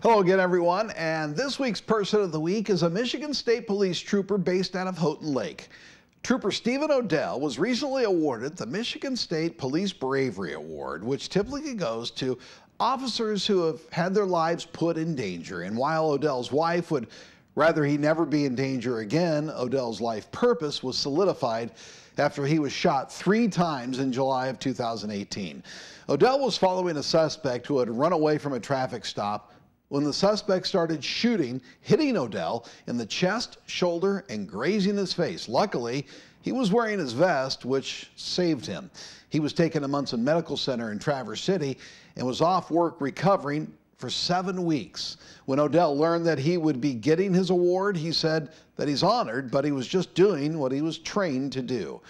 Hello again, everyone. And this week's Person of the Week is a Michigan State Police trooper based out of Houghton Lake. Trooper Stephen O'Dell was recently awarded the Michigan State Police Bravery Award, which typically goes to officers who have had their lives put in danger. And while O'Dell's wife would rather he never be in danger again, O'Dell's life purpose was solidified after he was shot three times in July of 2018. O'Dell was following a suspect who had run away from a traffic stop when the suspect started shooting, hitting O'Dell in the chest, shoulder, and grazing his face. Luckily, he was wearing his vest, which saved him. He was taken to Munson Medical Center in Traverse City and was off work recovering for seven weeks. When O'Dell learned that he would be getting his award, he said that he's honored, but he was just doing what he was trained to do.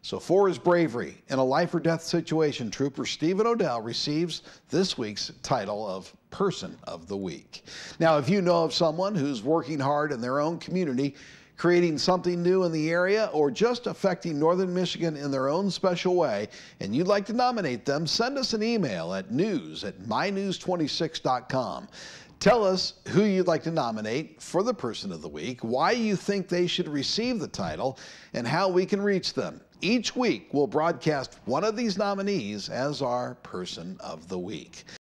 So, for his bravery in a life or death situation, Trooper Stephen O'Dell receives this week's title of Person of the Week. Now, if you know of someone who's working hard in their own community, creating something new in the area, or just affecting Northern Michigan in their own special way, and you'd like to nominate them, send us an email at news at minews26.com. Tell us who you'd like to nominate for the Person of the Week, why you think they should receive the title, and how we can reach them. Each week, we'll broadcast one of these nominees as our Person of the Week.